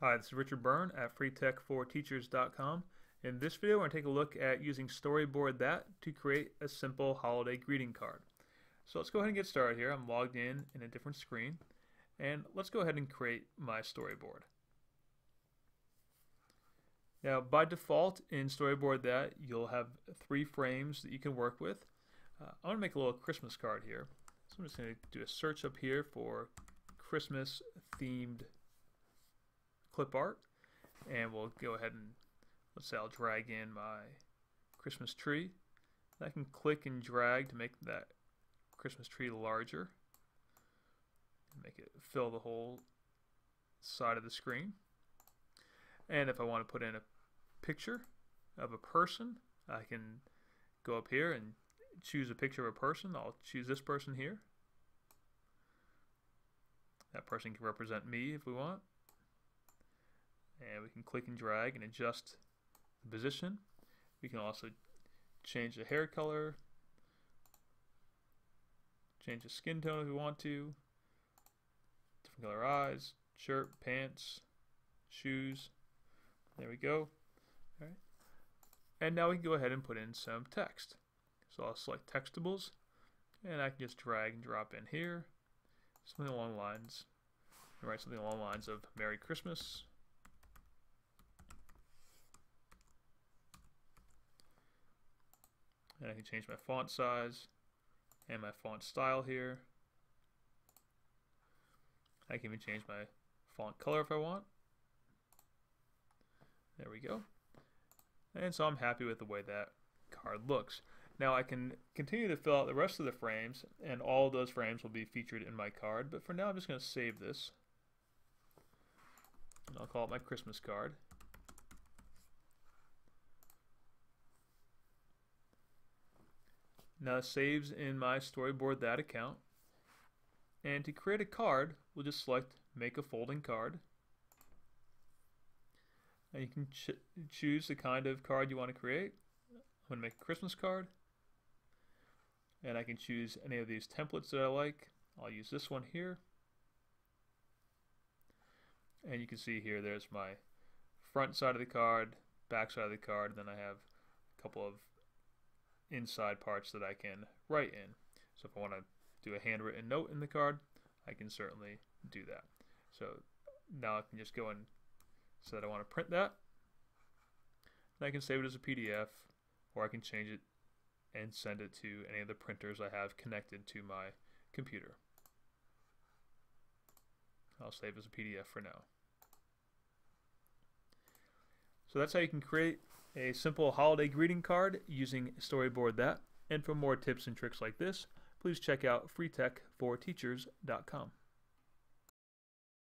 Hi, this is Richard Byrne at freetech4teachers.com. In this video, we're going to take a look at using Storyboard That to create a simple holiday greeting card. So let's go ahead and get started here. I'm logged in in a different screen. And let's go ahead and create my storyboard. Now, by default in Storyboard That, you'll have three frames that you can work with. Uh, I want to make a little Christmas card here. So I'm just going to do a search up here for Christmas themed clip art and we'll go ahead and let's say I'll drag in my Christmas tree. I can click and drag to make that Christmas tree larger. Make it fill the whole side of the screen. And if I want to put in a picture of a person I can go up here and choose a picture of a person. I'll choose this person here. That person can represent me if we want we can click and drag and adjust the position. We can also change the hair color, change the skin tone if we want to, different color eyes, shirt, pants, shoes. There we go. All right. And now we can go ahead and put in some text. So I'll select textables and I can just drag and drop in here something along the lines write something along the lines of Merry Christmas and I can change my font size and my font style here. I can even change my font color if I want. There we go. And so I'm happy with the way that card looks. Now I can continue to fill out the rest of the frames and all those frames will be featured in my card, but for now I'm just going to save this. And I'll call it my Christmas card. Now it saves in my storyboard that account. And to create a card, we'll just select make a folding card. And you can ch choose the kind of card you want to create. I'm going to make a Christmas card. And I can choose any of these templates that I like. I'll use this one here. And you can see here there's my front side of the card, back side of the card, then I have a couple of inside parts that I can write in. So if I want to do a handwritten note in the card, I can certainly do that. So now I can just go and say that I want to print that. And I can save it as a PDF or I can change it and send it to any of the printers I have connected to my computer. I'll save as a PDF for now. So that's how you can create a simple holiday greeting card using Storyboard That. And for more tips and tricks like this, please check out freetech4teachers.com.